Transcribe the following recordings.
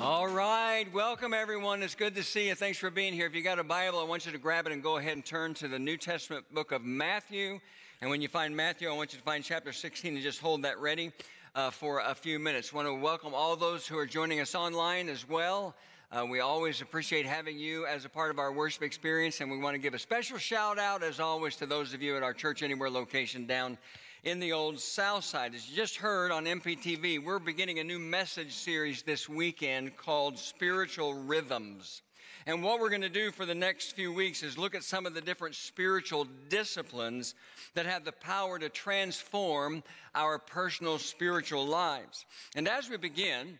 All right, welcome everyone. It's good to see you. Thanks for being here. If you got a Bible, I want you to grab it and go ahead and turn to the New Testament book of Matthew. And when you find Matthew, I want you to find chapter 16 and just hold that ready uh, for a few minutes. I want to welcome all those who are joining us online as well. Uh, we always appreciate having you as a part of our worship experience, and we want to give a special shout out, as always, to those of you at our Church Anywhere location down in the old South Side. As you just heard on MPTV, we're beginning a new message series this weekend called Spiritual Rhythms. And what we're going to do for the next few weeks is look at some of the different spiritual disciplines that have the power to transform our personal spiritual lives. And as we begin,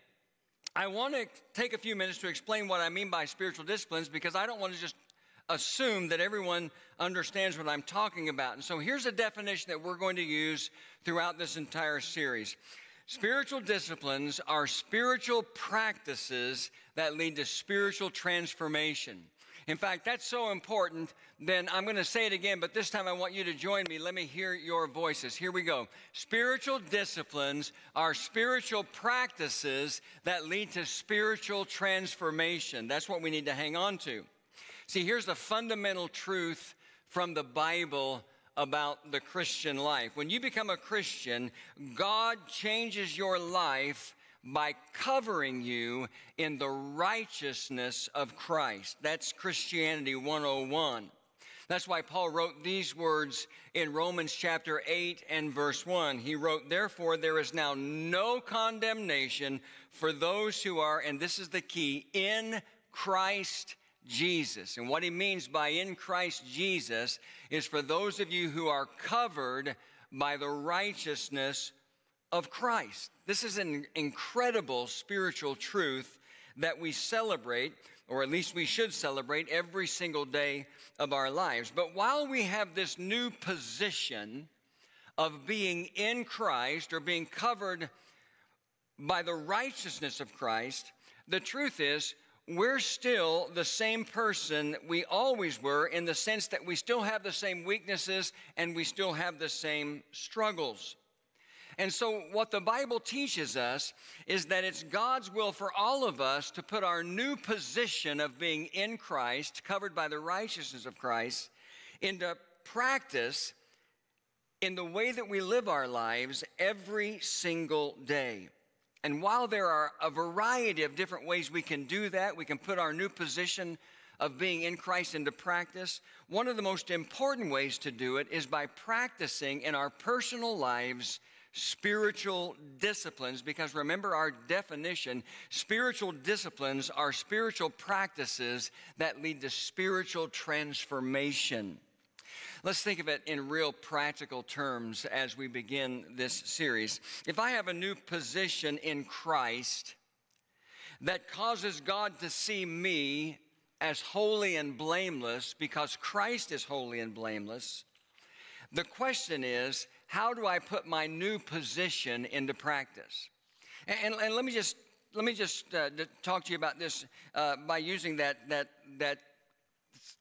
I want to take a few minutes to explain what I mean by spiritual disciplines because I don't want to just assume that everyone understands what I'm talking about. And so here's a definition that we're going to use throughout this entire series. Spiritual disciplines are spiritual practices that lead to spiritual transformation. In fact, that's so important, then I'm going to say it again, but this time I want you to join me. Let me hear your voices. Here we go. Spiritual disciplines are spiritual practices that lead to spiritual transformation. That's what we need to hang on to. See, here's the fundamental truth from the Bible about the Christian life. When you become a Christian, God changes your life by covering you in the righteousness of Christ. That's Christianity 101. That's why Paul wrote these words in Romans chapter 8 and verse 1. He wrote, Therefore, there is now no condemnation for those who are, and this is the key, in Christ Jesus. And what he means by in Christ Jesus is for those of you who are covered by the righteousness of Christ. This is an incredible spiritual truth that we celebrate, or at least we should celebrate every single day of our lives. But while we have this new position of being in Christ or being covered by the righteousness of Christ, the truth is we're still the same person we always were in the sense that we still have the same weaknesses and we still have the same struggles. And so, what the Bible teaches us is that it's God's will for all of us to put our new position of being in Christ, covered by the righteousness of Christ, into practice in the way that we live our lives every single day. And while there are a variety of different ways we can do that, we can put our new position of being in Christ into practice. One of the most important ways to do it is by practicing in our personal lives spiritual disciplines because remember our definition spiritual disciplines are spiritual practices that lead to spiritual transformation. Let's think of it in real practical terms as we begin this series. If I have a new position in Christ that causes God to see me as holy and blameless because Christ is holy and blameless, the question is, how do I put my new position into practice? And, and let me just let me just uh, talk to you about this uh, by using that that that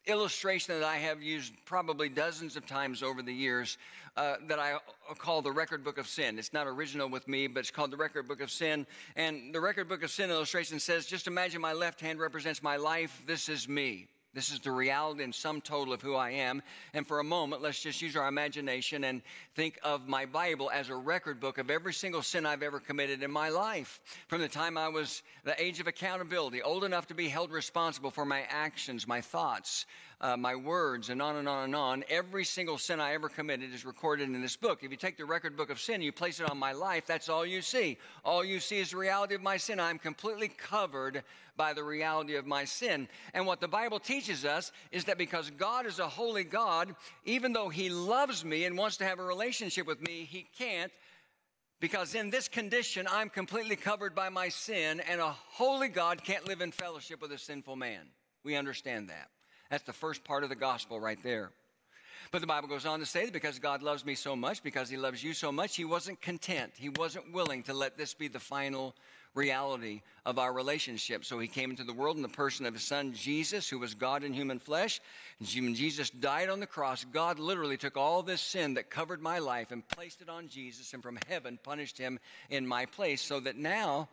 illustration that I have used probably dozens of times over the years uh, that I call the record book of sin. It's not original with me, but it's called the record book of sin. And the record book of sin illustration says just imagine my left hand represents my life. This is me. This is the reality and sum total of who I am. And for a moment, let's just use our imagination and think of my Bible as a record book of every single sin I've ever committed in my life. From the time I was the age of accountability, old enough to be held responsible for my actions, my thoughts, uh, my words, and on and on and on. Every single sin I ever committed is recorded in this book. If you take the record book of sin, you place it on my life, that's all you see. All you see is the reality of my sin. I'm completely covered by the reality of my sin. And what the Bible teaches us is that because God is a holy God, even though He loves me and wants to have a relationship with me, He can't because in this condition, I'm completely covered by my sin, and a holy God can't live in fellowship with a sinful man. We understand that. That's the first part of the gospel right there. But the Bible goes on to say that because God loves me so much, because He loves you so much, He wasn't content. He wasn't willing to let this be the final reality of our relationship. So He came into the world in the person of His Son, Jesus, who was God in human flesh. And when Jesus died on the cross, God literally took all this sin that covered my life and placed it on Jesus, and from heaven punished Him in my place, so that now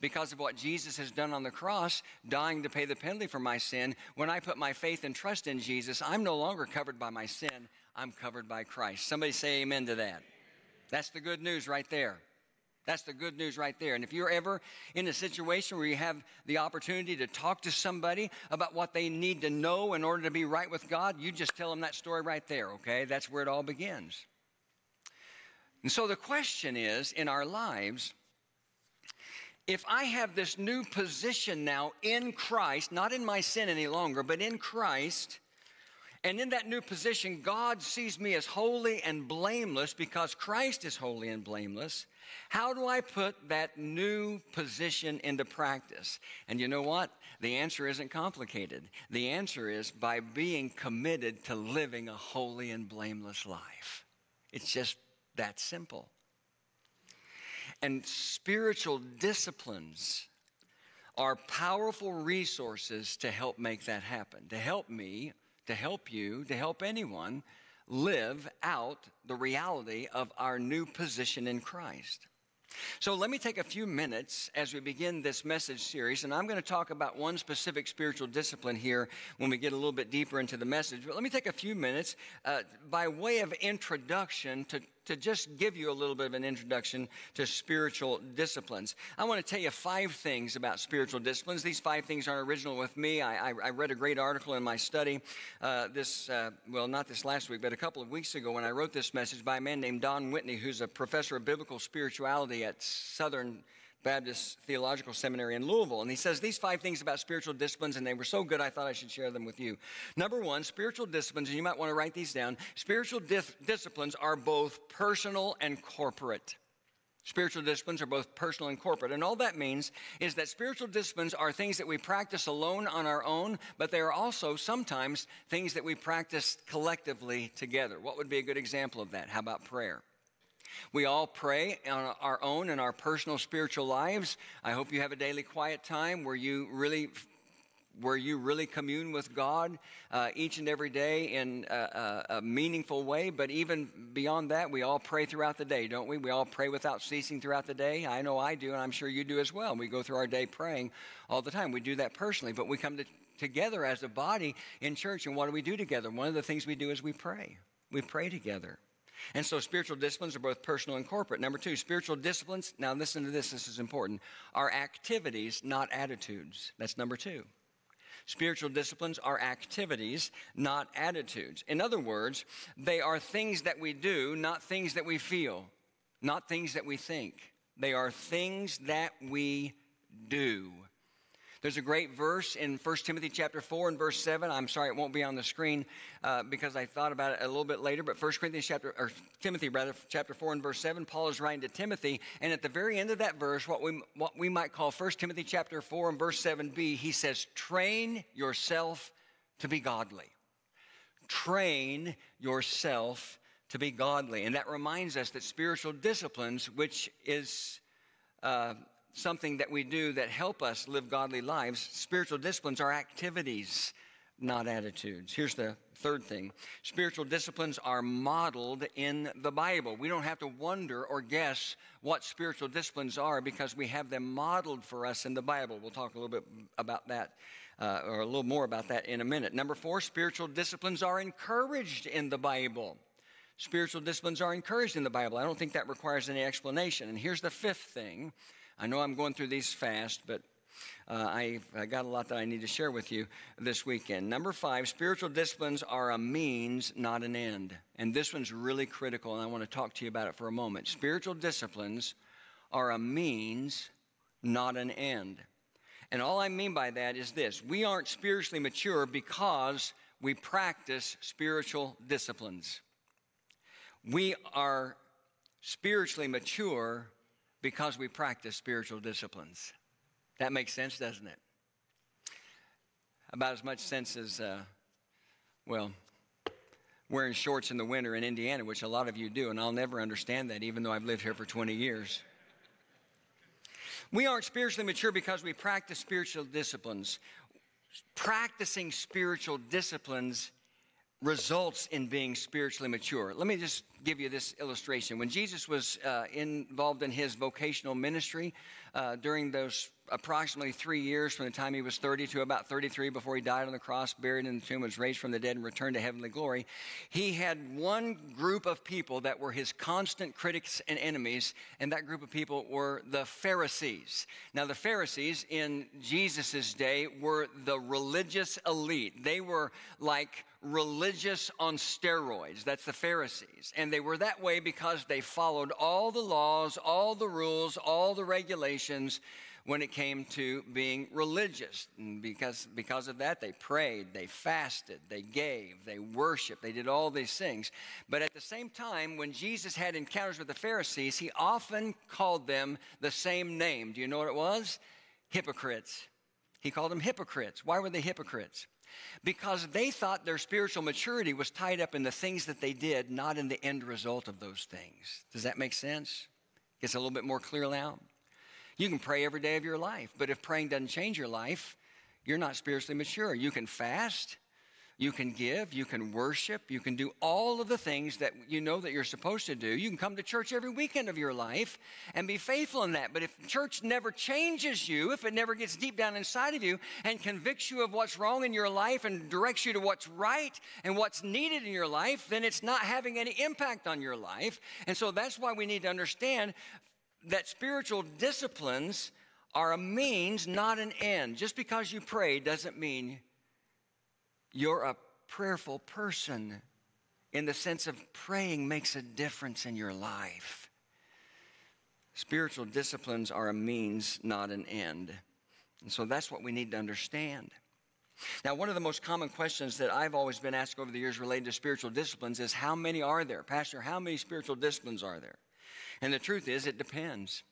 because of what Jesus has done on the cross, dying to pay the penalty for my sin. When I put my faith and trust in Jesus, I'm no longer covered by my sin, I'm covered by Christ. Somebody say amen to that. That's the good news right there. That's the good news right there. And if you're ever in a situation where you have the opportunity to talk to somebody about what they need to know in order to be right with God, you just tell them that story right there, okay? That's where it all begins. And so the question is in our lives, if I have this new position now in Christ, not in my sin any longer, but in Christ, and in that new position, God sees me as holy and blameless because Christ is holy and blameless. How do I put that new position into practice? And you know what? The answer isn't complicated. The answer is by being committed to living a holy and blameless life. It's just that simple. And spiritual disciplines are powerful resources to help make that happen, to help me, to help you, to help anyone live out the reality of our new position in Christ. So let me take a few minutes as we begin this message series, and I'm going to talk about one specific spiritual discipline here when we get a little bit deeper into the message. But let me take a few minutes uh, by way of introduction to, to just give you a little bit of an introduction to spiritual disciplines. I want to tell you five things about spiritual disciplines. These five things aren't original with me. I, I, I read a great article in my study uh, this, uh, well, not this last week, but a couple of weeks ago when I wrote this message by a man named Don Whitney, who's a professor of biblical spirituality at Southern Baptist Theological Seminary in Louisville. And he says these five things about spiritual disciplines, and they were so good, I thought I should share them with you. Number one, spiritual disciplines, and you might want to write these down. Spiritual dis- disciplines are both personal and corporate. Spiritual disciplines are both personal and corporate. And all that means is that spiritual disciplines are things that we practice alone on our own, but they are also sometimes things that we practice collectively together. What would be a good example of that? How about prayer? We all pray on our own in our personal spiritual lives. I hope you have a daily quiet time where you really where you really commune with God uh, each and every day in a, a, a, meaningful way. But even beyond that, we all pray throughout the day, don't we? We all pray without ceasing throughout the day. I know I do, and I'm sure you do as well. We go through our day praying all the time. We do that personally, but we come to, together as a body in church, and what do we do together? One of the things we do is we pray. We pray together. And so spiritual disciplines are both personal and corporate. Number two, spiritual disciplines, now listen to this, this is important, are activities, not attitudes. That's number two. Spiritual disciplines are activities, not attitudes. In other words, they are things that we do, not things that we feel, not things that we think. They are things that we do. There's a great verse in 1 Timothy chapter 4 and verse 7. I'm sorry it won't be on the screen uh, because I thought about it a little bit later, but 1 Corinthians chapter, or Timothy rather, chapter 4 and verse 7, Paul is writing to Timothy, and at the very end of that verse, what we, what we might call 1 Timothy chapter 4 and verse 7b, he says, train yourself to be godly. Train yourself to be godly. And that reminds us that spiritual disciplines, which is uh, something that we do that help us live godly lives. Spiritual disciplines are activities, not attitudes. Here's the third thing spiritual disciplines are modeled in the Bible. We don't have to wonder or guess what spiritual disciplines are because we have them modeled for us in the Bible. We'll talk a little bit about that. Uh, or a little more about that in a minute. Number four, spiritual disciplines are encouraged in the Bible. Spiritual disciplines are encouraged in the Bible. I don't think that requires any explanation. And here's the fifth thing I know I'm going through these fast, but uh, I, I got a lot that I need to share with you this weekend. Number five, spiritual disciplines are a means, not an end. And this one's really critical, and I want to talk to you about it for a moment. Spiritual disciplines are a means, not an end. And all I mean by that is this we aren't spiritually mature because we practice spiritual disciplines. We are spiritually mature because we practice spiritual disciplines. That makes sense, doesn't it? About as much sense as, uh, well, wearing shorts in the winter in Indiana, which a lot of you do, and I'll never understand that, even though I've lived here for 20 years. We aren't spiritually mature because we practice spiritual disciplines. Practicing spiritual disciplines results in being spiritually mature. Let me just give you this illustration. When Jesus was uh, involved in his vocational ministry uh, during those approximately three years from the time he was 30 to about 33 before he died on the cross, buried in the tomb, was raised from the dead, and returned to heavenly glory. He had one group of people that were his constant critics and enemies, and that group of people were the Pharisees. Now, the Pharisees in Jesus' day were the religious elite. They were like religious on steroids. That's the Pharisees. And they were that way because they followed all the laws, all the rules, all the regulations when it came to being religious. And because, because of that, they prayed, they fasted, they gave, they worshiped, they did all these things. But at the same time, when Jesus had encounters with the Pharisees, he often called them the same name. Do you know what it was? Hypocrites. He called them hypocrites. Why were they hypocrites? Because they thought their spiritual maturity was tied up in the things that they did, not in the end result of those things. Does that make sense? Gets a little bit more clear now? You can pray every day of your life, but if praying doesn't change your life, you're not spiritually mature. You can fast, you can give, you can worship, you can do all of the things that you know that you're supposed to do. You can come to church every weekend of your life and be faithful in that. But if church never changes you, if it never gets deep down inside of you and convicts you of what's wrong in your life and directs you to what's right and what's needed in your life, then it's not having any impact on your life. And so that's why we need to understand that spiritual disciplines are a means, not an end. Just because you pray doesn't mean you're a prayerful person in the sense of praying makes a difference in your life. Spiritual disciplines are a means, not an end. And so that's what we need to understand. Now, one of the most common questions that I've always been asked over the years related to spiritual disciplines is how many are there? Pastor, how many spiritual disciplines are there? And the truth is, it depends.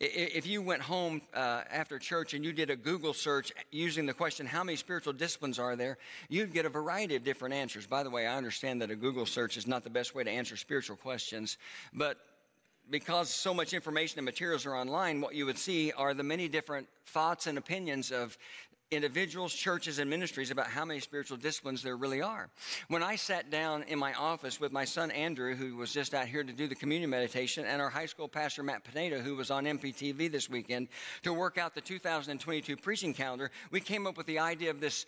If you went home uh, after church and you did a Google search using the question, How many spiritual disciplines are there? you'd get a variety of different answers. By the way, I understand that a Google search is not the best way to answer spiritual questions, but because so much information and materials are online, what you would see are the many different thoughts and opinions of individuals, churches, and ministries about how many spiritual disciplines there really are. When I sat down in my office with my son Andrew, who was just out here to do the communion meditation, and our high school pastor Matt Pineda, who was on MPTV this weekend, to work out the 2022 preaching calendar, we came up with the idea of this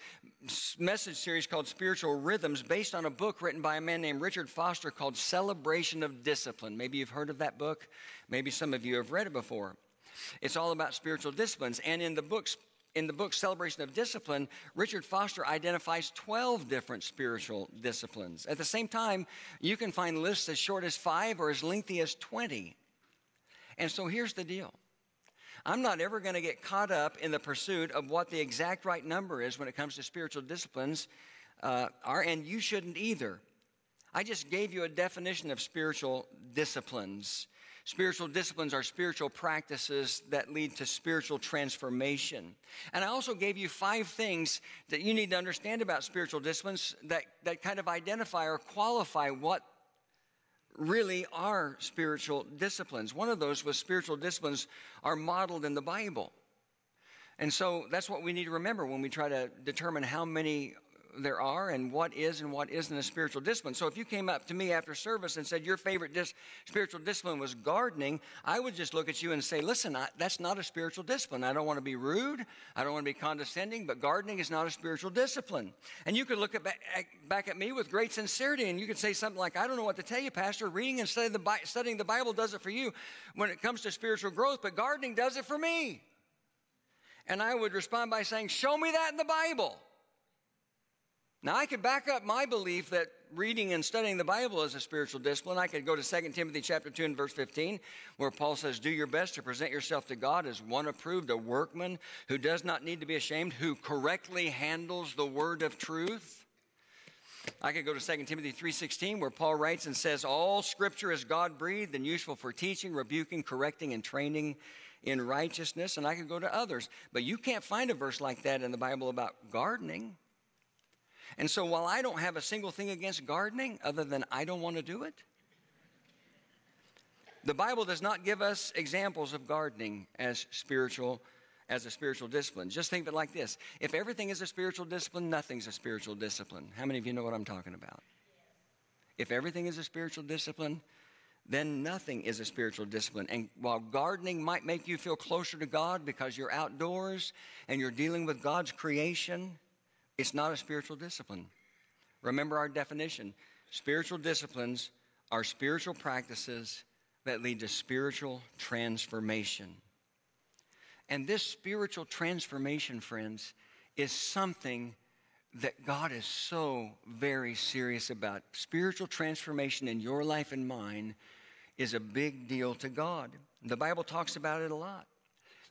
message series called Spiritual Rhythms, based on a book written by a man named Richard Foster called Celebration of Discipline. Maybe you've heard of that book, maybe some of you have read it before. It's all about spiritual disciplines. And in the book in the book Celebration of Discipline, Richard Foster identifies 12 different spiritual disciplines. At the same time, you can find lists as short as five or as lengthy as 20. And so here's the deal I'm not ever going to get caught up in the pursuit of what the exact right number is when it comes to spiritual disciplines, uh, are, and you shouldn't either. I just gave you a definition of spiritual disciplines. Spiritual disciplines are spiritual practices that lead to spiritual transformation. And I also gave you five things that you need to understand about spiritual disciplines that, that kind of identify or qualify what really are spiritual disciplines. One of those was spiritual disciplines are modeled in the Bible. And so that's what we need to remember when we try to determine how many there are and what is and what isn't a spiritual discipline. So if you came up to me after service and said your favorite dis- spiritual discipline was gardening, I would just look at you and say, listen, I, that's not a spiritual discipline. I don't want to be rude. I don't want to be condescending, but gardening is not a spiritual discipline. And you could look at back, back at me with great sincerity and you could say something like, I don't know what to tell you, Pastor. Reading and the, studying the Bible does it for you when it comes to spiritual growth, but gardening does it for me. And I would respond by saying, Show me that in the Bible. Now, I could back up my belief that reading and studying the Bible is a spiritual discipline. I could go to 2 Timothy chapter 2 and verse 15, where Paul says, Do your best to present yourself to God as one approved, a workman who does not need to be ashamed, who correctly handles the word of truth. I could go to 2 Timothy 3:16 where Paul writes and says all scripture is God-breathed and useful for teaching, rebuking, correcting and training in righteousness and I could go to others. But you can't find a verse like that in the Bible about gardening. And so while I don't have a single thing against gardening other than I don't want to do it, the Bible does not give us examples of gardening as spiritual as a spiritual discipline. Just think of it like this if everything is a spiritual discipline, nothing's a spiritual discipline. How many of you know what I'm talking about? If everything is a spiritual discipline, then nothing is a spiritual discipline. And while gardening might make you feel closer to God because you're outdoors and you're dealing with God's creation, it's not a spiritual discipline. Remember our definition spiritual disciplines are spiritual practices that lead to spiritual transformation. And this spiritual transformation, friends, is something that God is so very serious about. Spiritual transformation in your life and mine is a big deal to God. The Bible talks about it a lot.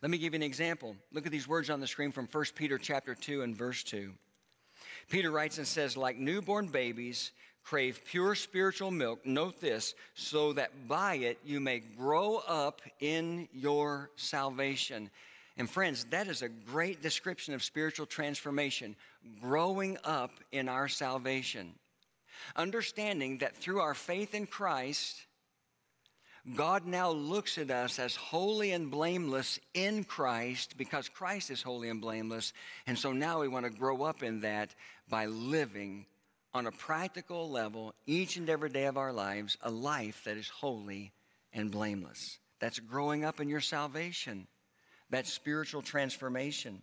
Let me give you an example. Look at these words on the screen from 1 Peter chapter 2 and verse 2. Peter writes and says, like newborn babies, crave pure spiritual milk, note this, so that by it you may grow up in your salvation. And friends, that is a great description of spiritual transformation, growing up in our salvation. Understanding that through our faith in Christ, God now looks at us as holy and blameless in Christ because Christ is holy and blameless. And so now we want to grow up in that by living on a practical level each and every day of our lives a life that is holy and blameless. That's growing up in your salvation. That's spiritual transformation.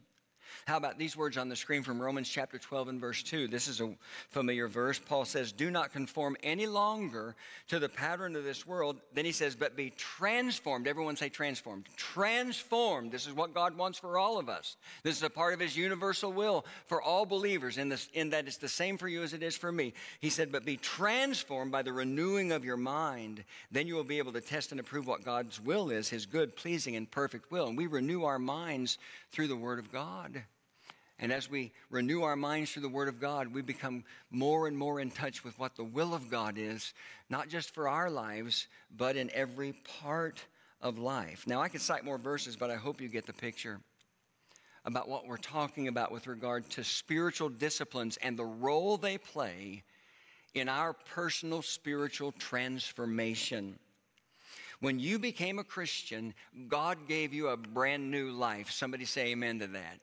How about these words on the screen from Romans chapter 12 and verse 2? This is a familiar verse. Paul says, Do not conform any longer to the pattern of this world. Then he says, But be transformed. Everyone say transformed. Transformed. This is what God wants for all of us. This is a part of his universal will for all believers, in, this, in that it's the same for you as it is for me. He said, But be transformed by the renewing of your mind. Then you will be able to test and approve what God's will is, his good, pleasing, and perfect will. And we renew our minds through the Word of God. And as we renew our minds through the Word of God, we become more and more in touch with what the will of God is, not just for our lives, but in every part of life. Now, I could cite more verses, but I hope you get the picture about what we're talking about with regard to spiritual disciplines and the role they play in our personal spiritual transformation. When you became a Christian, God gave you a brand new life. Somebody say amen to that.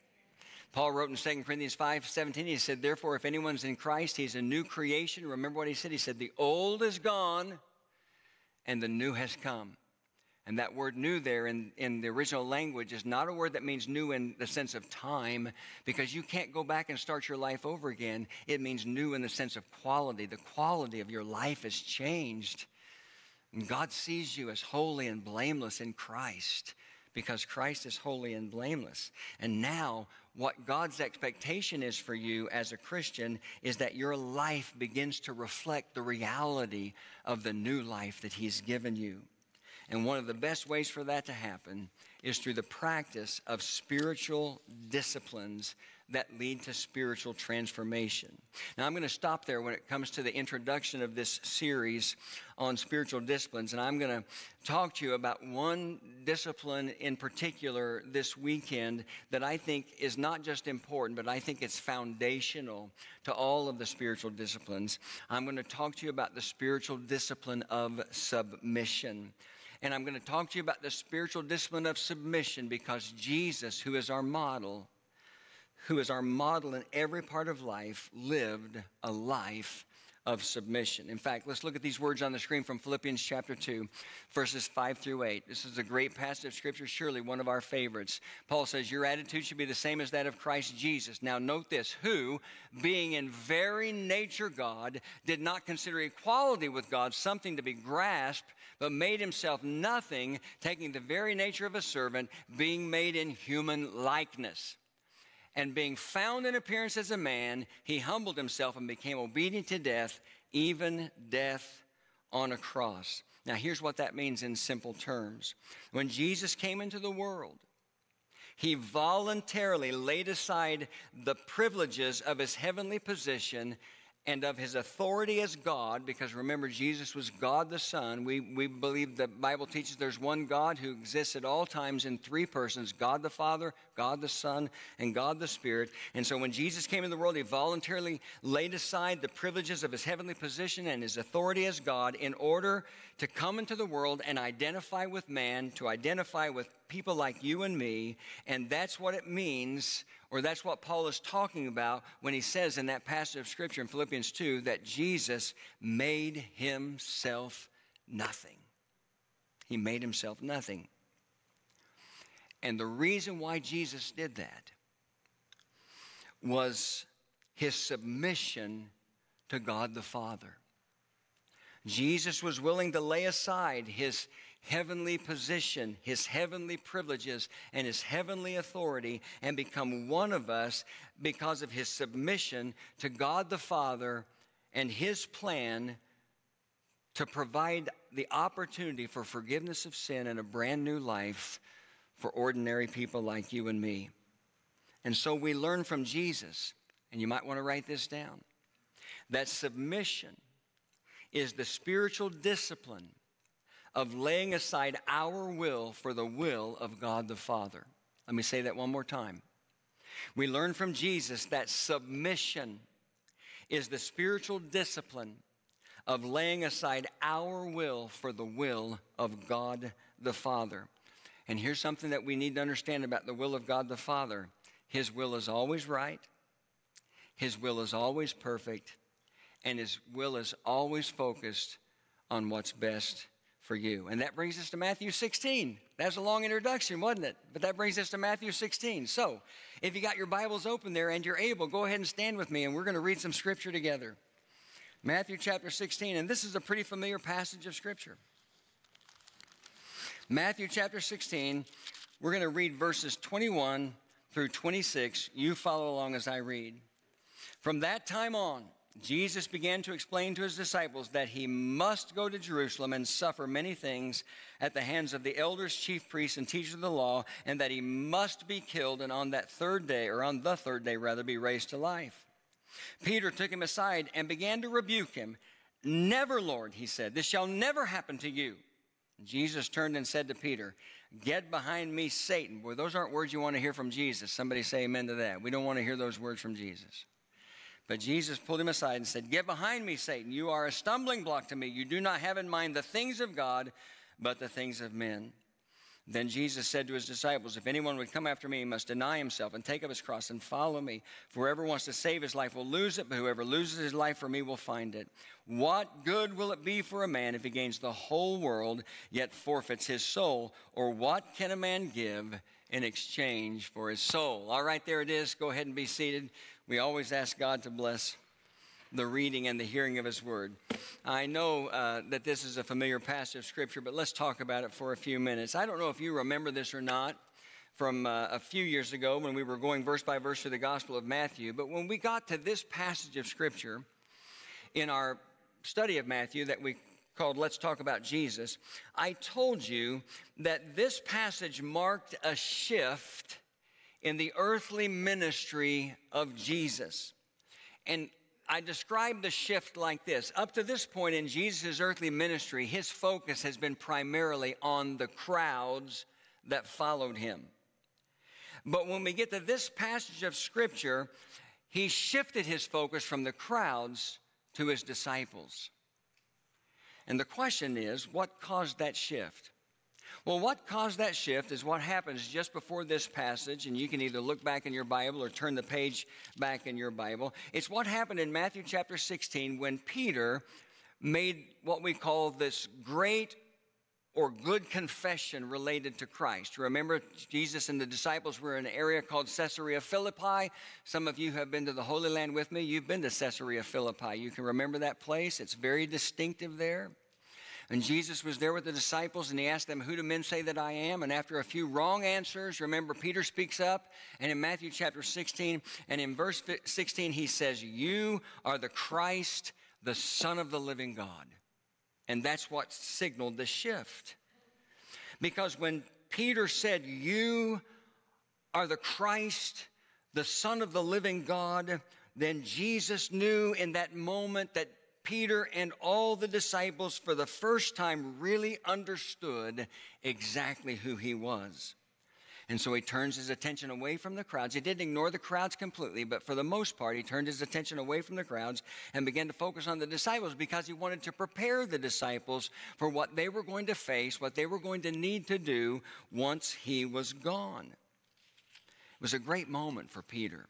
Paul wrote in 2 Corinthians 5 17, he said, Therefore, if anyone's in Christ, he's a new creation. Remember what he said? He said, The old is gone and the new has come. And that word new there in, in the original language is not a word that means new in the sense of time, because you can't go back and start your life over again. It means new in the sense of quality. The quality of your life has changed. And God sees you as holy and blameless in Christ because Christ is holy and blameless. And now what God's expectation is for you as a Christian is that your life begins to reflect the reality of the new life that He's given you. And one of the best ways for that to happen is through the practice of spiritual disciplines that lead to spiritual transformation. Now, I'm going to stop there when it comes to the introduction of this series on spiritual disciplines, and I'm going to talk to you about one discipline in particular this weekend that I think is not just important, but I think it's foundational to all of the spiritual disciplines. I'm going to talk to you about the spiritual discipline of submission. And I'm going to talk to you about the spiritual discipline of submission because Jesus, who is our model, who is our model in every part of life, lived a life of submission. In fact, let's look at these words on the screen from Philippians chapter 2, verses 5 through 8. This is a great passage of scripture, surely one of our favorites. Paul says, Your attitude should be the same as that of Christ Jesus. Now, note this who, being in very nature God, did not consider equality with God something to be grasped, but made himself nothing, taking the very nature of a servant, being made in human likeness. And being found in appearance as a man, he humbled himself and became obedient to death, even death on a cross. Now, here's what that means in simple terms. When Jesus came into the world, he voluntarily laid aside the privileges of his heavenly position and of his authority as God, because remember, Jesus was God the Son. We, we believe the Bible teaches there's one God who exists at all times in three persons God the Father, God the Son, and God the Spirit. And so when Jesus came into the world, he voluntarily laid aside the privileges of his heavenly position and his authority as God in order to come into the world and identify with man, to identify with people like you and me, and that's what it means, or that's what Paul is talking about when he says in that passage of Scripture in Philippians 2 that Jesus made himself nothing. He made himself nothing. And the reason why Jesus did that was his submission to God the Father. Jesus was willing to lay aside his heavenly position, his heavenly privileges, and his heavenly authority and become one of us because of his submission to God the Father and his plan to provide the opportunity for forgiveness of sin and a brand new life for ordinary people like you and me. And so we learn from Jesus, and you might want to write this down, that submission is the spiritual discipline of laying aside our will for the will of God the Father. Let me say that one more time. We learn from Jesus that submission is the spiritual discipline of laying aside our will for the will of God the Father. And here's something that we need to understand about the will of God the Father His will is always right, His will is always perfect, and His will is always focused on what's best for you. And that brings us to Matthew 16. That's a long introduction, wasn't it? But that brings us to Matthew 16. So, if you got your Bibles open there and you're able, go ahead and stand with me and we're going to read some scripture together. Matthew chapter 16, and this is a pretty familiar passage of Scripture. Matthew chapter 16, we're going to read verses 21 through 26. You follow along as I read. From that time on, Jesus began to explain to his disciples that he must go to Jerusalem and suffer many things at the hands of the elders, chief priests, and teachers of the law, and that he must be killed and on that third day, or on the third day rather, be raised to life. Peter took him aside and began to rebuke him. Never, Lord, he said, this shall never happen to you. Jesus turned and said to Peter, Get behind me, Satan. Boy, those aren't words you want to hear from Jesus. Somebody say amen to that. We don't want to hear those words from Jesus. But Jesus pulled him aside and said, Get behind me, Satan. You are a stumbling block to me. You do not have in mind the things of God, but the things of men. Then Jesus said to his disciples, If anyone would come after me, he must deny himself and take up his cross and follow me. For whoever wants to save his life will lose it, but whoever loses his life for me will find it. What good will it be for a man if he gains the whole world, yet forfeits his soul? Or what can a man give in exchange for his soul? All right, there it is. Go ahead and be seated. We always ask God to bless the reading and the hearing of His Word. I know uh, that this is a familiar passage of Scripture, but let's talk about it for a few minutes. I don't know if you remember this or not from uh, a few years ago when we were going verse by verse through the Gospel of Matthew, but when we got to this passage of Scripture in our study of Matthew that we called Let's Talk About Jesus, I told you that this passage marked a shift in the earthly ministry of Jesus. And I describe the shift like this. Up to this point in Jesus' earthly ministry, his focus has been primarily on the crowds that followed him. But when we get to this passage of Scripture, he shifted his focus from the crowds to his disciples. And the question is what caused that shift? Well, what caused that shift is what happens just before this passage, and you can either look back in your Bible or turn the page back in your Bible. It's what happened in Matthew chapter 16 when Peter made what we call this great or good confession related to Christ. Remember, Jesus and the disciples were in an area called Caesarea Philippi. Some of you have been to the Holy Land with me. You've been to Caesarea Philippi. You can remember that place, it's very distinctive there. And Jesus was there with the disciples and he asked them, Who do men say that I am? And after a few wrong answers, remember, Peter speaks up. And in Matthew chapter 16 and in verse 16, he says, You are the Christ, the Son of the living God. And that's what signaled the shift. Because when Peter said, You are the Christ, the Son of the living God, then Jesus knew in that moment that Peter and all the disciples for the first time really understood exactly who he was. And so he turns his attention away from the crowds. He didn't ignore the crowds completely, but for the most part, he turned his attention away from the crowds and began to focus on the disciples because he wanted to prepare the disciples for what they were going to face, what they were going to need to do once he was gone. It was a great moment for Peter.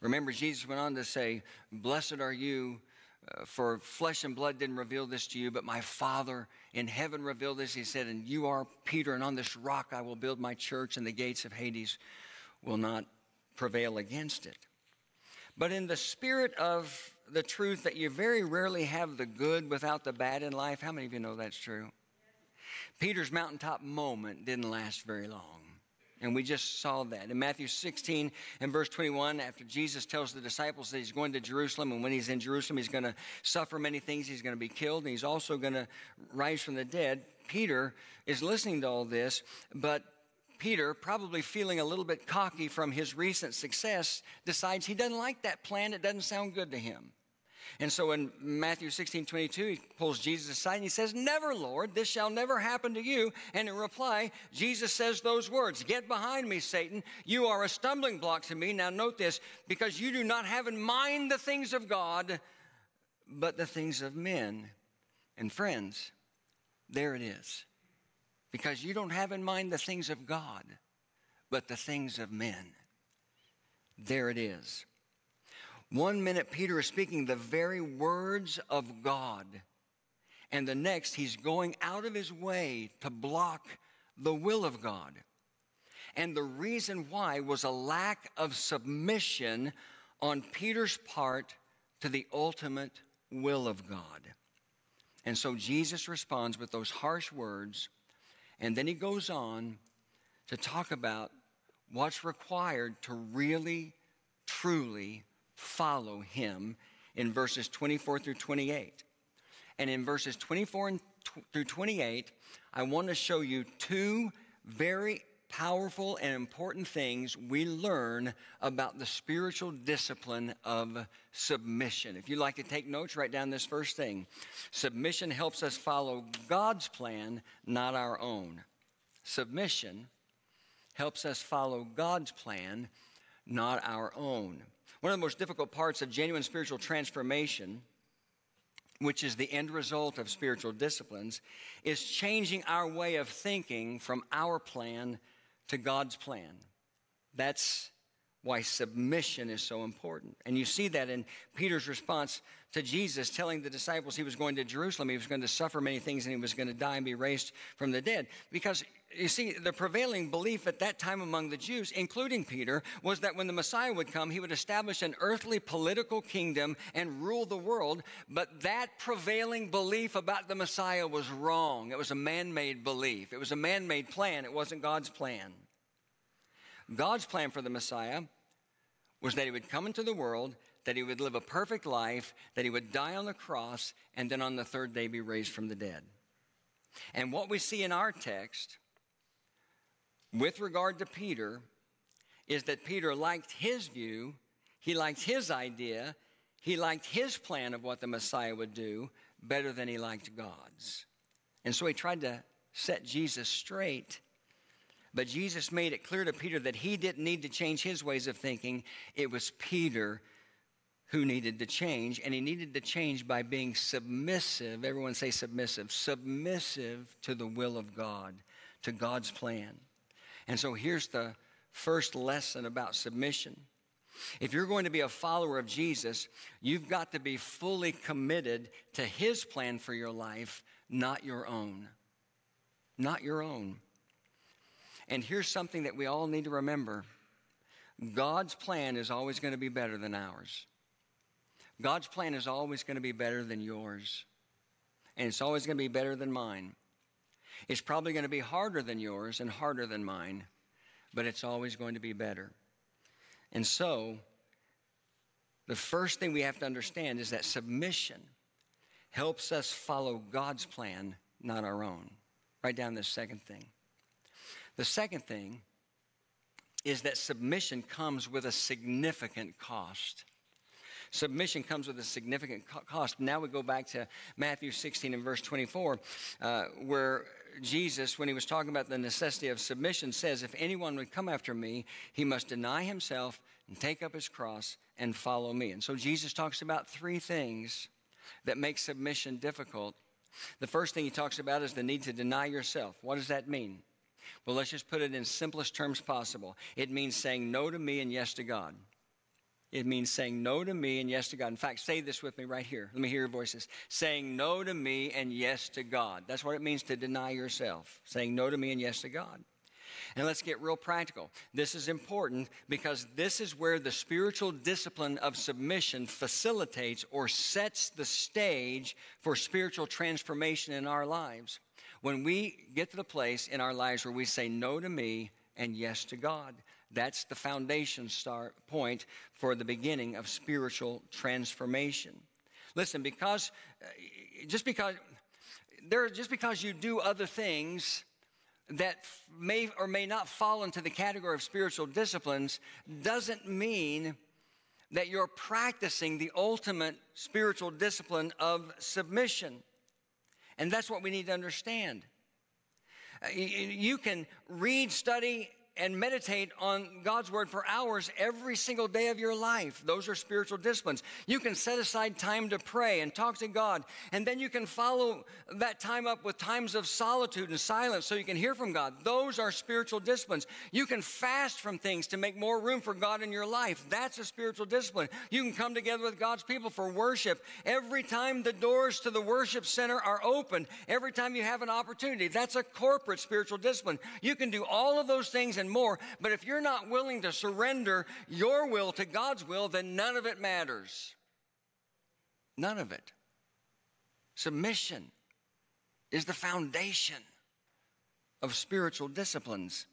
Remember, Jesus went on to say, Blessed are you for flesh and blood didn't reveal this to you, but my Father in heaven revealed this. He said, And you are Peter, and on this rock I will build my church, and the gates of Hades will not prevail against it. But in the spirit of the truth that you very rarely have the good without the bad in life, how many of you know that's true? Peter's mountaintop moment didn't last very long. And we just saw that. In Matthew 16 and verse 21, after Jesus tells the disciples that he's going to Jerusalem, and when he's in Jerusalem, he's going to suffer many things. He's going to be killed, and he's also going to rise from the dead. Peter is listening to all this, but Peter, probably feeling a little bit cocky from his recent success, decides he doesn't like that plan. It doesn't sound good to him. And so in Matthew 16, 22, he pulls Jesus aside and he says, Never, Lord, this shall never happen to you. And in reply, Jesus says those words Get behind me, Satan. You are a stumbling block to me. Now, note this because you do not have in mind the things of God, but the things of men. And friends, there it is. Because you don't have in mind the things of God, but the things of men. There it is. One minute, Peter is speaking the very words of God, and the next, he's going out of his way to block the will of God. And the reason why was a lack of submission on Peter's part to the ultimate will of God. And so Jesus responds with those harsh words, and then he goes on to talk about what's required to really, truly follow him in verses 24 through 28. And in verses 24 through 28, I want to show you two very powerful and important things we learn about the spiritual discipline of submission. If you'd like to take notes, write down this first thing. Submission helps us follow God's plan, not our own. Submission helps us follow God's plan, not our own. One of the most difficult parts of genuine spiritual transformation, which is the end result of spiritual disciplines, is changing our way of thinking from our plan to God's plan. That's why submission is so important. And you see that in Peter's response to Jesus telling the disciples he was going to Jerusalem, he was going to suffer many things, and he was going to die and be raised from the dead. Because you see, the prevailing belief at that time among the Jews, including Peter, was that when the Messiah would come, he would establish an earthly political kingdom and rule the world. But that prevailing belief about the Messiah was wrong. It was a man made belief, it was a man made plan, it wasn't God's plan. God's plan for the Messiah was that he would come into the world, that he would live a perfect life, that he would die on the cross, and then on the third day be raised from the dead. And what we see in our text with regard to Peter is that Peter liked his view, he liked his idea, he liked his plan of what the Messiah would do better than he liked God's. And so he tried to set Jesus straight. But Jesus made it clear to Peter that he didn't need to change his ways of thinking. It was Peter who needed to change, and he needed to change by being submissive. Everyone say submissive. Submissive to the will of God, to God's plan. And so here's the first lesson about submission. If you're going to be a follower of Jesus, you've got to be fully committed to his plan for your life, not your own. Not your own. And here's something that we all need to remember God's plan is always going to be better than ours. God's plan is always going to be better than yours. And it's always going to be better than mine. It's probably going to be harder than yours and harder than mine, but it's always going to be better. And so, the first thing we have to understand is that submission helps us follow God's plan, not our own. Write down this second thing. The second thing is that submission comes with a significant cost. Submission comes with a significant cost. Now we go back to Matthew 16 and verse 24, uh, where Jesus, when he was talking about the necessity of submission, says, If anyone would come after me, he must deny himself and take up his cross and follow me. And so Jesus talks about three things that make submission difficult. The first thing he talks about is the need to deny yourself. What does that mean? Well, let's just put it in simplest terms possible. It means saying no to me and yes to God. It means saying no to me and yes to God. In fact, say this with me right here. Let me hear your voices. Saying no to me and yes to God. That's what it means to deny yourself. Saying no to me and yes to God. And let's get real practical. This is important because this is where the spiritual discipline of submission facilitates or sets the stage for spiritual transformation in our lives. When we get to the place in our lives where we say no to me and yes to God, that's the foundation start point for the beginning of spiritual transformation. Listen, because uh, just because there just because you do other things that may or may not fall into the category of spiritual disciplines doesn't mean that you're practicing the ultimate spiritual discipline of submission. And that's what we need to understand. Uh, you can read, study, and meditate on God's word for hours every single day of your life. Those are spiritual disciplines. You can set aside time to pray and talk to God, and then you can follow that time up with times of solitude and silence so you can hear from God. Those are spiritual disciplines. You can fast from things to make more room for God in your life. That's a spiritual discipline. You can come together with God's people for worship every time the doors to the worship center are open, every time you have an opportunity. That's a corporate spiritual discipline. You can do all of those things and more. But if you're not willing to surrender your will to God's will, then none of it matters. None of it. Submission is the foundation of spiritual disciplines.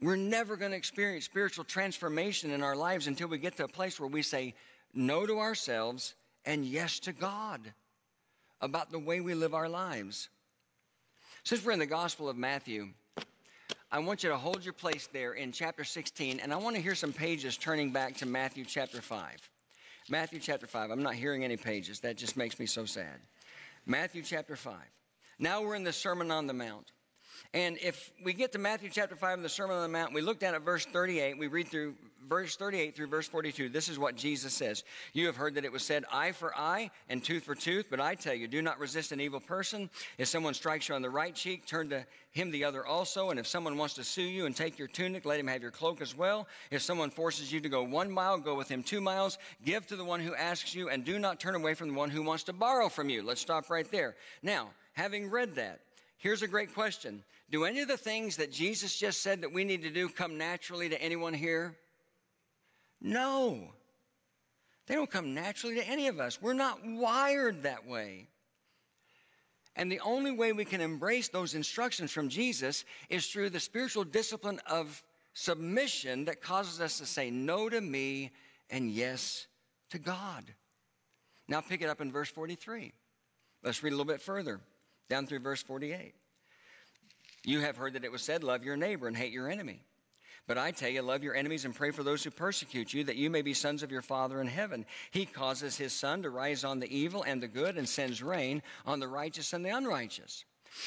We're never going to experience spiritual transformation in our lives until we get to a place where we say no to ourselves and yes to God about the way we live our lives. Since we're in the Gospel of Matthew, I want you to hold your place there in chapter 16, and I want to hear some pages turning back to Matthew chapter 5. Matthew chapter 5. I'm not hearing any pages. That just makes me so sad. Matthew chapter 5. Now we're in the Sermon on the Mount. And if we get to Matthew chapter 5 in the Sermon on the Mount, we look down at verse 38, we read through verse 38 through verse 42. This is what Jesus says You have heard that it was said, eye for eye and tooth for tooth, but I tell you, do not resist an evil person. If someone strikes you on the right cheek, turn to him the other also. And if someone wants to sue you and take your tunic, let him have your cloak as well. If someone forces you to go one mile, go with him two miles. Give to the one who asks you, and do not turn away from the one who wants to borrow from you. Let's stop right there. Now, having read that, here's a great question do any of the things that Jesus just said that we need to do come naturally to anyone here? No. They don't come naturally to any of us. We're not wired that way. And the only way we can embrace those instructions from Jesus is through the spiritual discipline of submission that causes us to say no to me and yes to God. Now pick it up in verse 43. Let's read a little bit further, down through verse 48. You have heard that it was said, Love your neighbor and hate your enemy. But I tell you, love your enemies and pray for those who persecute you, that you may be sons of your Father in heaven. He causes his sun to rise on the evil and the good and sends rain on the righteous and the unrighteous.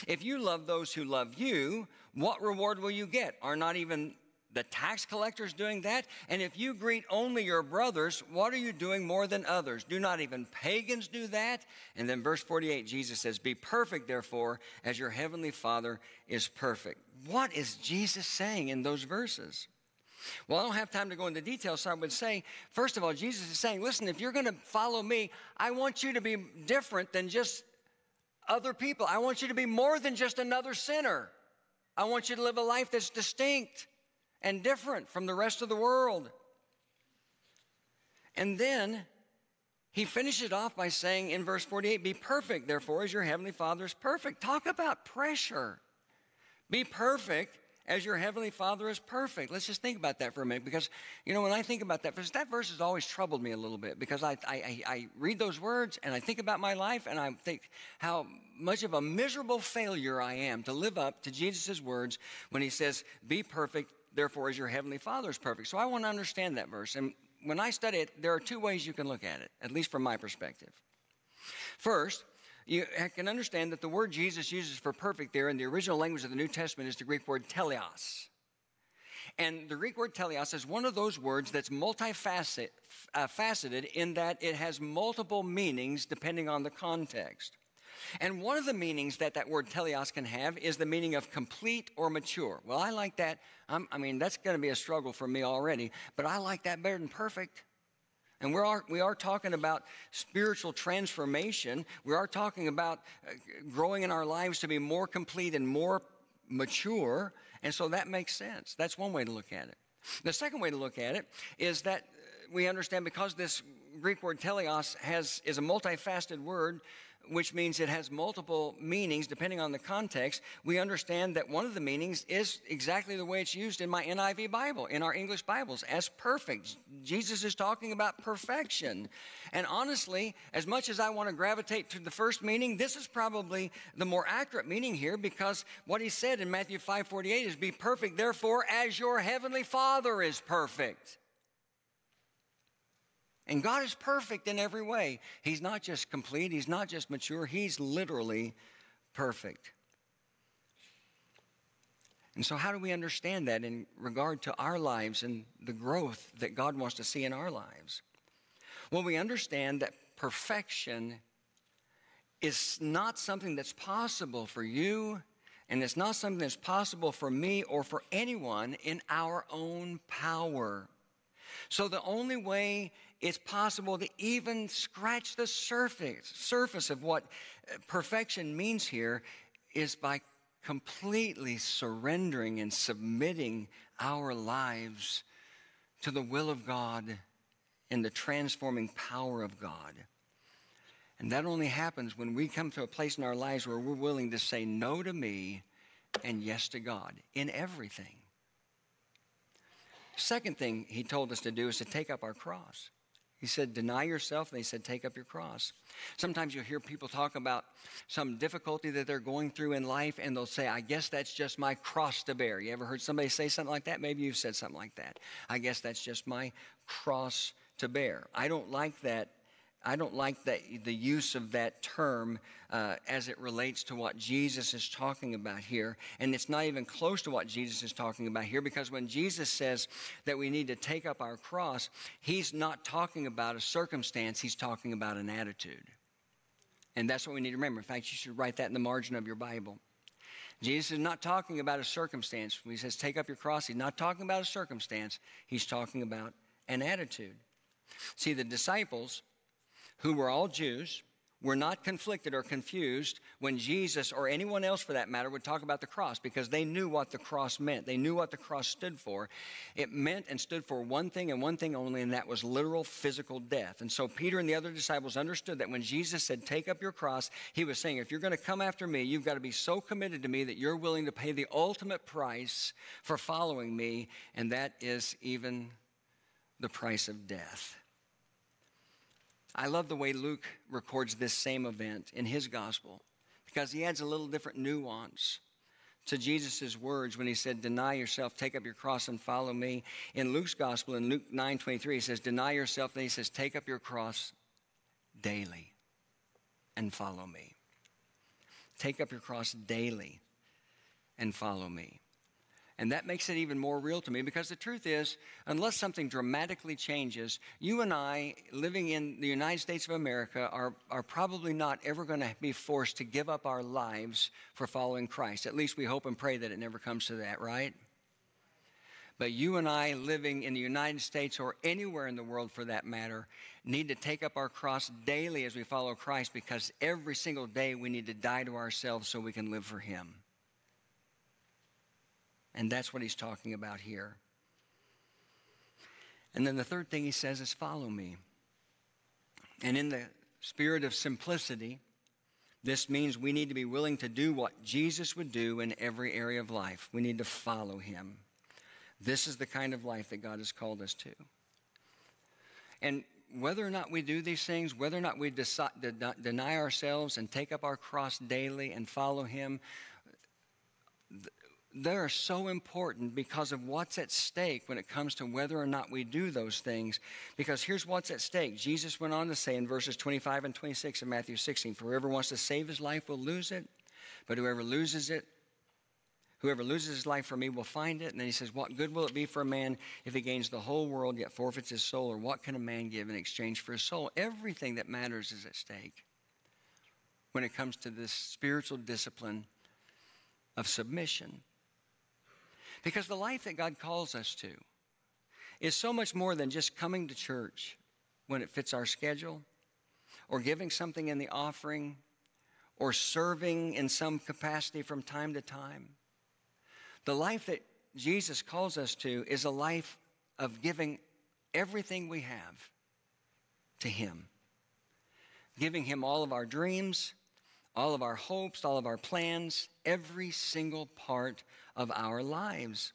If you love those who love you, what reward will you get? Are not even the tax collectors doing that? And if you greet only your brothers, what are you doing more than others? Do not even pagans do that? And then verse 48, Jesus says, Be perfect, therefore, as your heavenly Father is perfect. What is Jesus saying in those verses? Well, I don't have time to go into detail, so I would say, first of all, Jesus is saying, listen, if you're going to follow me, I want you to be different than just other people. I want you to be more than just another sinner. I want you to live a life that's distinct and different from the rest of the world. And then he finishes it off by saying in verse 48 Be perfect, therefore, as your heavenly Father is perfect. Talk about pressure. Be perfect as your heavenly Father is perfect. Let's just think about that for a minute because, you know, when I think about that verse, that verse has always troubled me a little bit because I, I, I read those words and I think about my life and I think how much of a miserable failure I am to live up to Jesus' words when he says, Be perfect therefore, as your heavenly Father is perfect. So I want to understand that verse. And when I study it, there are two ways you can look at it, at least from my perspective. First, you can understand that the word Jesus uses for perfect there in the original language of the New Testament is the Greek word teleos. And the Greek word teleos is one of those words that's multifaceted uh, in that it has multiple meanings depending on the context. And one of the meanings that that word teleos can have is the meaning of complete or mature. Well, I like that. I'm, i mean, that's going to be a struggle for me already, but I like that better than perfect. And we are, we are talking about spiritual transformation. We are talking about uh, growing in our lives to be more complete and more mature. And so that makes sense. That's one way to look at it. The second way to look at it is that we understand because this Greek word teleos has, is a multifaceted word, which means it has multiple meanings depending on the context, we understand that one of the meanings is exactly the way it's used in my NIV Bible, in our English Bibles, as perfect. Jesus is talking about perfection. And honestly, as much as I want to gravitate to the first meaning, this is probably the more accurate meaning here because what he said in Matthew 5:48 is be perfect therefore as your heavenly Father is perfect. And God is perfect in every way. He's not just complete, He's not just mature, He's literally perfect. And so, how do we understand that in regard to our lives and the growth that God wants to see in our lives? Well, we understand that perfection is not something that's possible for you, and it's not something that's possible for me or for anyone in our own power. So, the only way it's possible to even scratch the surface, surface of what uh, perfection means here is by completely surrendering and submitting our lives to the will of God and the transforming power of God. And that only happens when we come to a place in our lives where we're willing to say no to me and yes to God in everything. Second thing he told us to do is to take up our cross. He said, Deny yourself. And said, Take up your cross. Sometimes you'll hear people talk about some difficulty that they're going through in life, and they'll say, I guess that's just my cross to bear. You ever heard somebody say something like that? Maybe you've said something like that. I guess that's just my cross to bear. I don't like that I don't like that, the use of that term uh, as it relates to what Jesus is talking about here. And it's not even close to what Jesus is talking about here because when Jesus says that we need to take up our cross, he's not talking about a circumstance, he's talking about an attitude. And that's what we need to remember. In fact, you should write that in the margin of your Bible. Jesus is not talking about a circumstance. When he says take up your cross, he's not talking about a circumstance, he's talking about an attitude. See, the disciples who were all Jews, were not conflicted or confused when Jesus or anyone else for that matter would talk about the cross because they knew what the cross meant. They knew what the cross stood for. It meant and stood for one thing and one thing only, and that was literal physical death. And so Peter and the other disciples understood that when Jesus said, Take up your cross, he was saying, If you're going to come after me, you've got to be so committed to me that you're willing to pay the ultimate price for following me, and that is even the price of death. I love the way Luke records this same event in his gospel because he adds a little different nuance to Jesus' words when he said, Deny yourself, take up your cross, and follow me. In Luke's gospel, in Luke 9 23, he says, Deny yourself. Then he says, Take up your cross daily and follow me. Take up your cross daily and follow me. And that makes it even more real to me because the truth is, unless something dramatically changes, you and I, living in the United States of America, are, are probably not ever going to be forced to give up our lives for following Christ. At least we hope and pray that it never comes to that, right? But you and I, living in the United States or anywhere in the world for that matter, need to take up our cross daily as we follow Christ because every single day we need to die to ourselves so we can live for Him. And that's what he's talking about here. And then the third thing he says is, Follow me. And in the spirit of simplicity, this means we need to be willing to do what Jesus would do in every area of life. We need to follow him. This is the kind of life that God has called us to. And whether or not we do these things, whether or not we decide, deny ourselves and take up our cross daily and follow him, they're so important because of what's at stake when it comes to whether or not we do those things. Because here's what's at stake. Jesus went on to say in verses 25 and 26 of Matthew 16 For whoever wants to save his life will lose it, but whoever loses it, whoever loses his life for me will find it. And then he says, What good will it be for a man if he gains the whole world yet forfeits his soul? Or what can a man give in exchange for his soul? Everything that matters is at stake when it comes to this spiritual discipline of submission. Because the life that God calls us to is so much more than just coming to church when it fits our schedule, or giving something in the offering, or serving in some capacity from time to time. The life that Jesus calls us to is a life of giving everything we have to Him, giving Him all of our dreams, all of our hopes, all of our plans, every single part of our lives.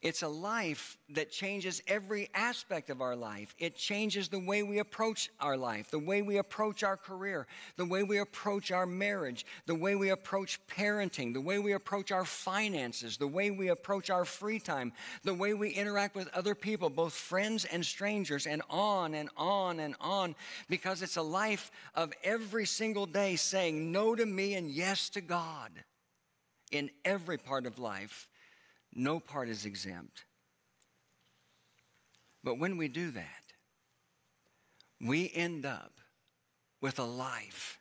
It's a life that changes every aspect of our life. It changes the way we approach our life, the way we approach our career, the way we approach our marriage, the way we approach parenting, the way we approach our finances, the way we approach our free time, the way we interact with other people, both friends and strangers, and on and on and on, because it's a life of every single day saying no to me and yes to God in every part of life no part is exempt. But when we do that, we end up with a life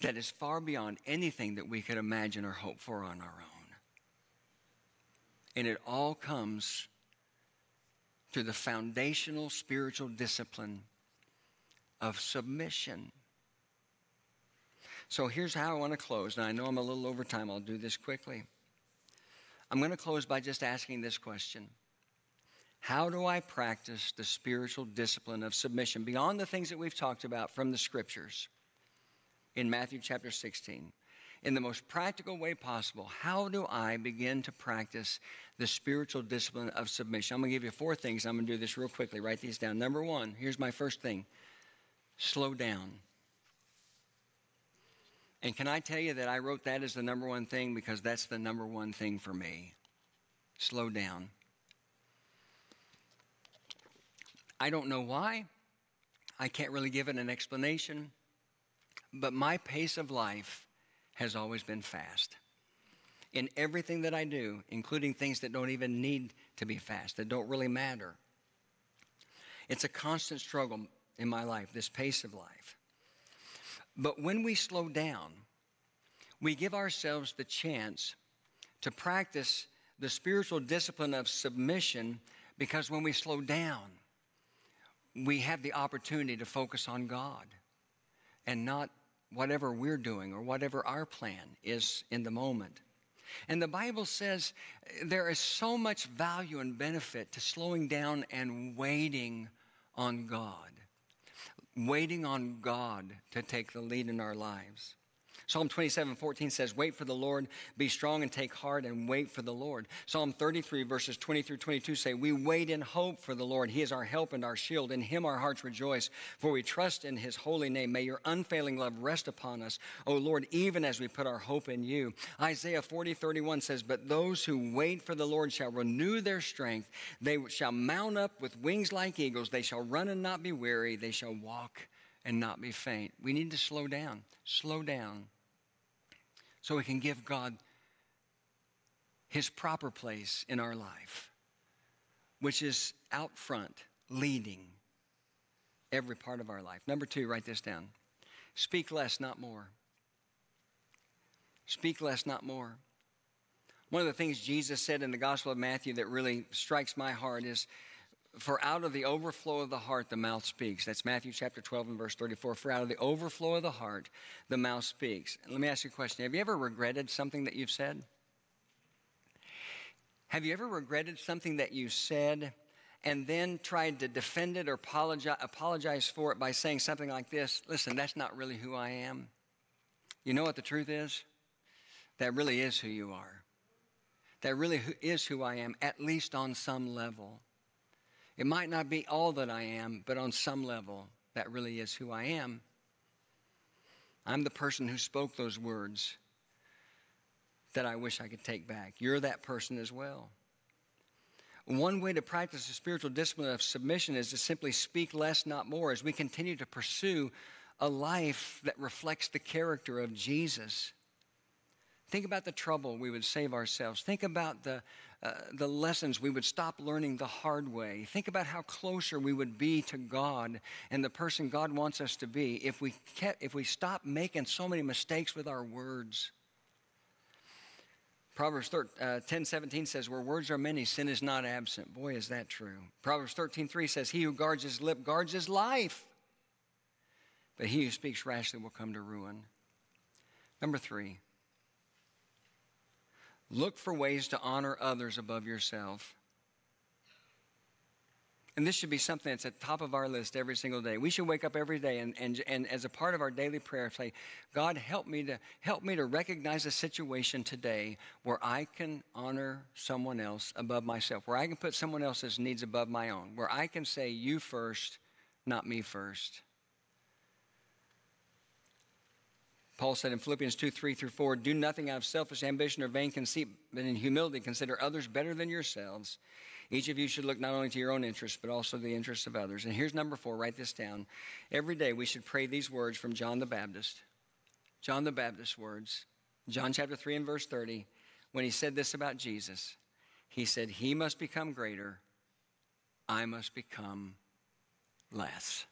that is far beyond anything that we could imagine or hope for on our own. And it all comes through the foundational spiritual discipline of submission. So here's how I want to close. Now, I know I'm a little over time. I'll do this quickly. I'm going to close by just asking this question How do I practice the spiritual discipline of submission beyond the things that we've talked about from the scriptures in Matthew chapter 16? In the most practical way possible, how do I begin to practice the spiritual discipline of submission? I'm going to give you four things. I'm going to do this real quickly. Write these down. Number one, here's my first thing slow down. And can I tell you that I wrote that as the number one thing because that's the number one thing for me? Slow down. I don't know why. I can't really give it an explanation. But my pace of life has always been fast. In everything that I do, including things that don't even need to be fast, that don't really matter. It's a constant struggle in my life, this pace of life. But when we slow down, we give ourselves the chance to practice the spiritual discipline of submission because when we slow down, we have the opportunity to focus on God and not whatever we're doing or whatever our plan is in the moment. And the Bible says there is so much value and benefit to slowing down and waiting on God waiting on God to take the lead in our lives. Psalm 27 14 says, Wait for the Lord, be strong and take heart, and wait for the Lord. Psalm 33, verses 20 through 22 say, We wait in hope for the Lord. He is our help and our shield. In him our hearts rejoice, for we trust in his holy name. May your unfailing love rest upon us, O Lord, even as we put our hope in you. Isaiah 40, 31 says, But those who wait for the Lord shall renew their strength. They shall mount up with wings like eagles. They shall run and not be weary. They shall walk and not be faint. We need to slow down. Slow down so we can give God his proper place in our life, which is out front, leading every part of our life. Number two, write this down speak less, not more. Speak less, not more. One of the things Jesus said in the Gospel of Matthew that really strikes my heart is for out of the overflow of the heart, the mouth speaks. That's Matthew chapter 12 and verse 34. For out of the overflow of the heart, the mouth speaks. Let me ask you a question Have you ever regretted something that you've said? Have you ever regretted something that you said and then tried to defend it or apologize, apologize for it by saying something like this Listen, that's not really who I am? You know what the truth is? That really is who you are. That really is who I am, at least on some level. It might not be all that I am, but on some level, that really is who I am. I'm the person who spoke those words that I wish I could take back. You're that person as well. One way to practice the spiritual discipline of submission is to simply speak less, not more, as we continue to pursue a life that reflects the character of Jesus. Think about the trouble we would save ourselves. Think about the, uh, the lessons we would stop learning the hard way. Think about how closer we would be to God and the person God wants us to be if we, kept, if we stop making so many mistakes with our words. Proverbs 13, uh, 10 17 says, Where words are many, sin is not absent. Boy, is that true. Proverbs 13 3 says, He who guards his lip guards his life, but he who speaks rashly will come to ruin. Number three, look for ways to honor others above yourself. And this should be something that's at the top of our list every single day. We should wake up every day and, and, and as a part of our daily prayer say, God, help me to help me to recognize a situation today where I can honor someone else above myself, where I can put someone else's needs above my own, where I can say you first, not me first. Paul said in Philippians 2 3 through 4, do nothing out of selfish ambition or vain conceit, but in humility consider others better than yourselves. Each of you should look not only to your own interests, but also the interests of others. And here's number four write this down. Every day we should pray these words from John the Baptist. John the Baptist words. John chapter 3 and verse 30, when he said this about Jesus, he said, He must become greater, I must become less.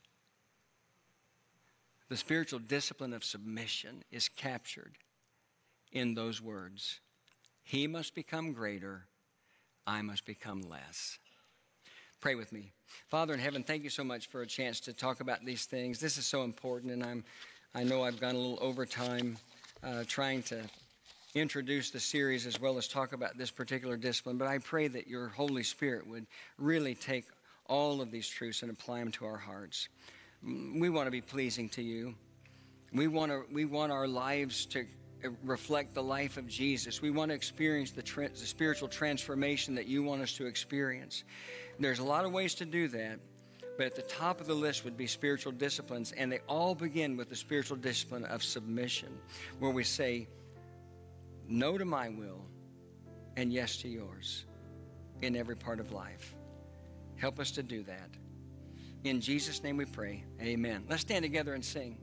The spiritual discipline of submission is captured in those words. He must become greater, I must become less. Pray with me. Father in heaven, thank you so much for a chance to talk about these things. This is so important, and I'm, I know I've gone a little over time uh, trying to introduce the series as well as talk about this particular discipline, but I pray that your Holy Spirit would really take all of these truths and apply them to our hearts. We want to be pleasing to you. We want, to, we want our lives to reflect the life of Jesus. We want to experience the, tra- the spiritual transformation that you want us to experience. There's a lot of ways to do that, but at the top of the list would be spiritual disciplines, and they all begin with the spiritual discipline of submission, where we say, No to my will and yes to yours in every part of life. Help us to do that. In Jesus' name we pray. Amen. Let's stand together and sing.